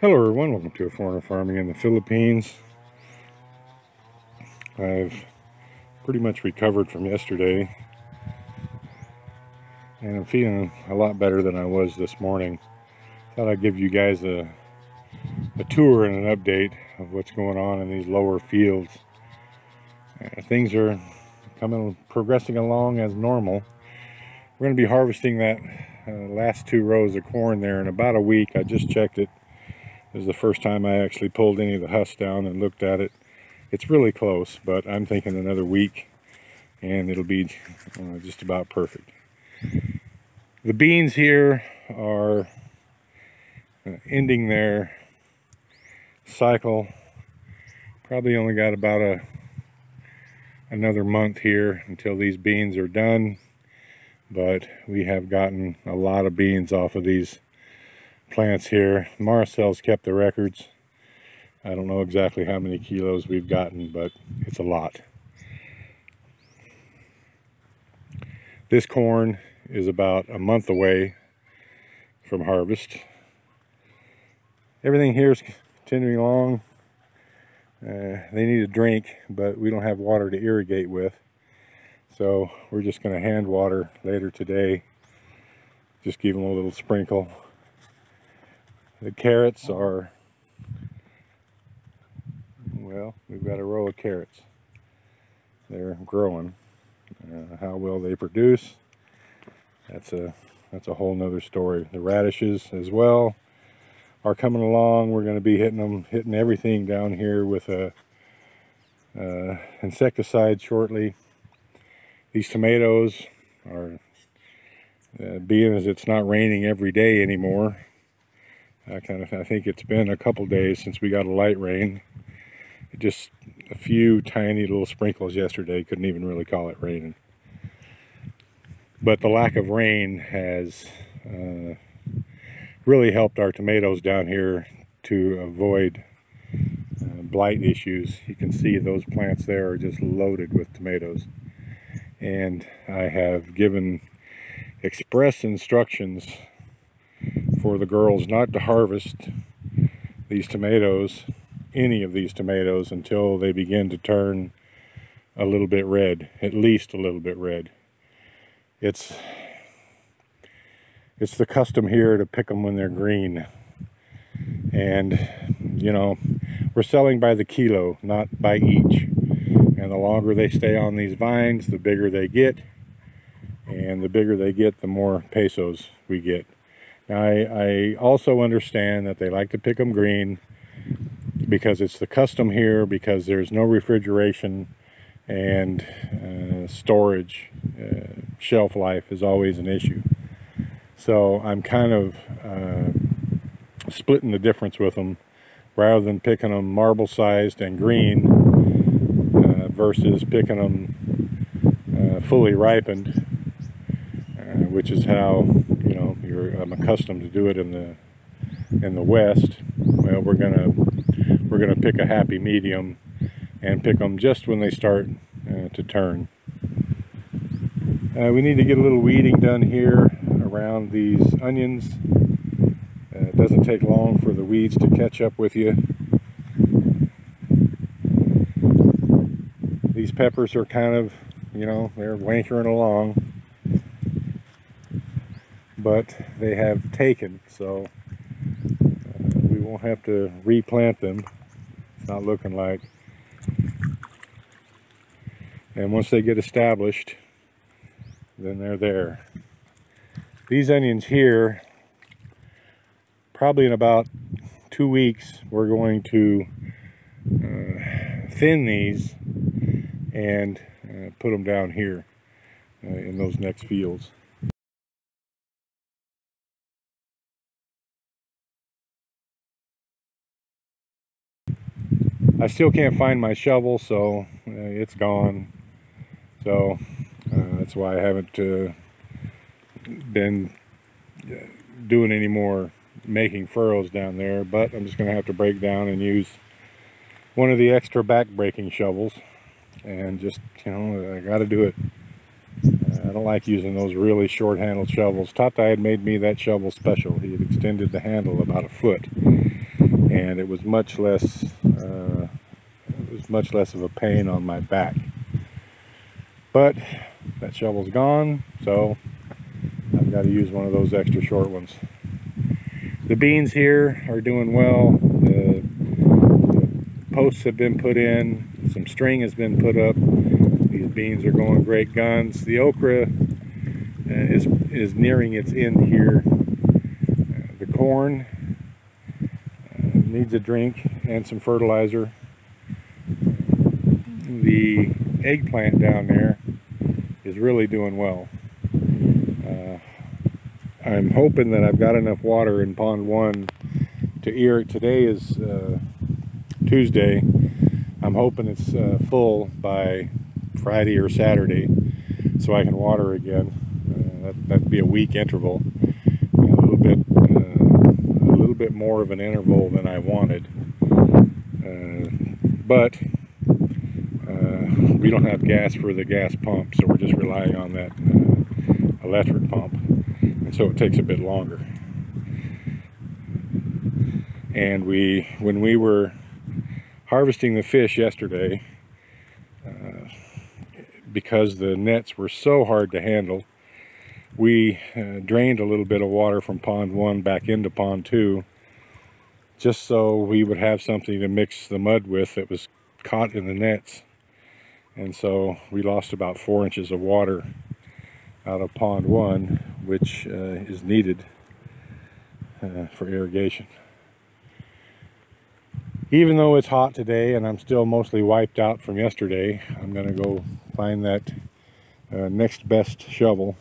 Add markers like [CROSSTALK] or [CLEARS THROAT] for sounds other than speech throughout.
Hello everyone, welcome to a foreigner farming in the Philippines. I've pretty much recovered from yesterday and I'm feeling a lot better than I was this morning. Thought I'd give you guys a, a tour and an update of what's going on in these lower fields. Uh, things are coming progressing along as normal. We're going to be harvesting that uh, last two rows of corn there in about a week. I just checked it this is the first time I actually pulled any of the husk down and looked at it. It's really close, but I'm thinking another week and it'll be uh, just about perfect. The beans here are uh, ending their cycle. Probably only got about a another month here until these beans are done, but we have gotten a lot of beans off of these plants here. Marcel's kept the records. I don't know exactly how many kilos we've gotten, but it's a lot. This corn is about a month away from harvest. Everything here is continuing along. Uh, they need a drink, but we don't have water to irrigate with. So we're just going to hand water later today. Just give them a little sprinkle the carrots are, well, we've got a row of carrots. They're growing. Uh, how well they produce, that's a that's a whole nother story. The radishes as well are coming along. We're going to be hitting them, hitting everything down here with a uh, insecticide shortly. These tomatoes are, uh, being as it's not raining every day anymore, I kind of I think it's been a couple days since we got a light rain. Just a few tiny little sprinkles yesterday. Couldn't even really call it raining. But the lack of rain has uh, really helped our tomatoes down here to avoid uh, blight issues. You can see those plants there are just loaded with tomatoes. And I have given express instructions for the girls not to harvest these tomatoes, any of these tomatoes, until they begin to turn a little bit red, at least a little bit red. It's it's the custom here to pick them when they're green. And, you know, we're selling by the kilo, not by each. And the longer they stay on these vines, the bigger they get. And the bigger they get, the more pesos we get. I, I also understand that they like to pick them green because it's the custom here because there's no refrigeration and uh, storage uh, shelf life is always an issue. So I'm kind of uh, splitting the difference with them rather than picking them marble sized and green uh, versus picking them uh, fully ripened uh, which is how I'm accustomed to do it in the in the west. Well, we're gonna we're gonna pick a happy medium and pick them just when they start uh, to turn. Uh, we need to get a little weeding done here around these onions. Uh, it doesn't take long for the weeds to catch up with you. These peppers are kind of, you know, they're wankering along but they have taken so uh, we won't have to replant them. It's not looking like. And once they get established then they're there. These onions here probably in about two weeks we're going to uh, thin these and uh, put them down here uh, in those next fields I still can't find my shovel, so uh, it's gone. So uh, that's why I haven't uh, been uh, doing any more making furrows down there. But I'm just going to have to break down and use one of the extra back breaking shovels. And just, you know, I got to do it. I don't like using those really short handled shovels. Tata had made me that shovel special. He had extended the handle about a foot and it was much less uh, much less of a pain on my back. But that shovel's gone so I've got to use one of those extra short ones. The beans here are doing well. The, the posts have been put in. Some string has been put up. These beans are going great guns. The okra uh, is is nearing its end here. Uh, the corn needs a drink and some fertilizer. The eggplant down there is really doing well. Uh, I'm hoping that I've got enough water in pond one to irrigate. Today is uh, Tuesday. I'm hoping it's uh, full by Friday or Saturday so I can water again. Uh, that, that'd be a week interval A little bit a little bit more of an interval than I wanted. Uh, but uh, we don't have gas for the gas pump, so we're just relying on that uh, electric pump. And so it takes a bit longer. And we, when we were harvesting the fish yesterday, uh, because the nets were so hard to handle, we uh, drained a little bit of water from pond one back into pond two just so we would have something to mix the mud with that was caught in the nets and so we lost about four inches of water out of pond one which uh, is needed uh, for irrigation. Even though it's hot today and I'm still mostly wiped out from yesterday I'm gonna go find that uh, next best shovel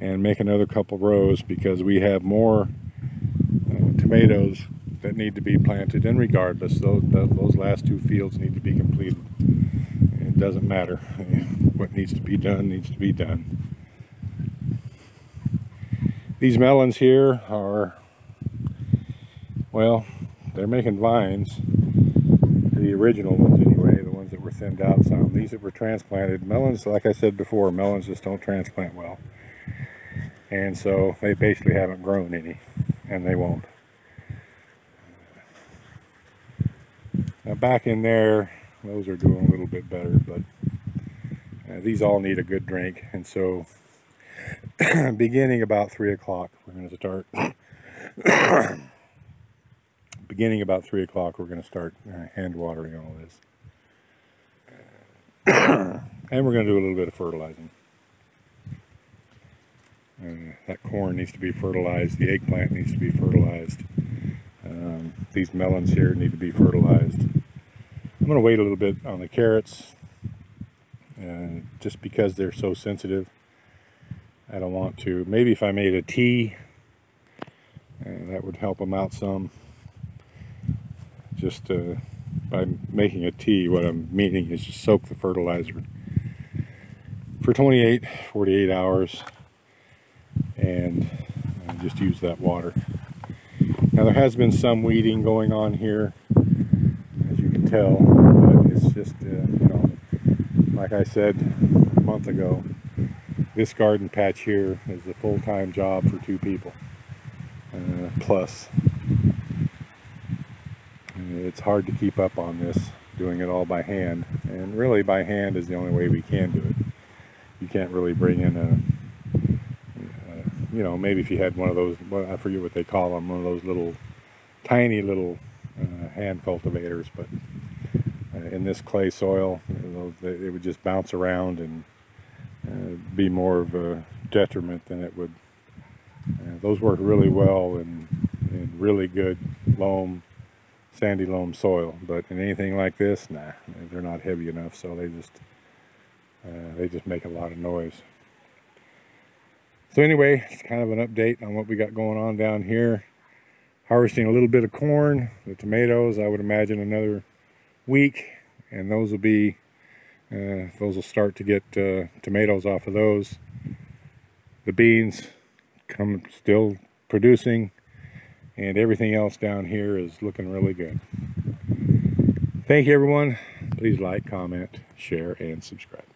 and make another couple rows because we have more uh, tomatoes that need to be planted and regardless. Those, those last two fields need to be completed doesn't matter. What needs to be done needs to be done. These melons here are well they're making vines the original ones anyway the ones that were thinned out. Some these that were transplanted melons like I said before melons just don't transplant well. And so they basically haven't grown any and they won't. Now back in there those are doing a little bit better but uh, these all need a good drink and so [CLEARS THROAT] beginning about three o'clock we're going to start [COUGHS] beginning about three o'clock we're going to start uh, hand watering all this [COUGHS] and we're going to do a little bit of fertilizing uh, that corn needs to be fertilized. The eggplant needs to be fertilized. Um, these melons here need to be fertilized. I'm going to wait a little bit on the carrots just because they're so sensitive. I don't want to. Maybe if I made a tea, uh, that would help them out some. Just uh, by making a tea, what I'm meaning is just soak the fertilizer for 28, 48 hours and uh, just use that water. Now there has been some weeding going on here, tell, but it's just, uh, you know, like I said a month ago, this garden patch here is a full-time job for two people, uh, plus. It's hard to keep up on this, doing it all by hand, and really by hand is the only way we can do it. You can't really bring in a you know, maybe if you had one of those, well, I forget what they call them, one of those little, tiny little uh, hand cultivators, but in this clay soil, it would just bounce around and uh, be more of a detriment than it would. Uh, those work really well in, in really good loam, sandy loam soil, but in anything like this, nah, they're not heavy enough, so they just, uh, they just make a lot of noise. So anyway, it's kind of an update on what we got going on down here. Harvesting a little bit of corn, the tomatoes, I would imagine another week, and those will be, uh, those will start to get uh, tomatoes off of those. The beans come still producing, and everything else down here is looking really good. Thank you everyone. Please like, comment, share, and subscribe.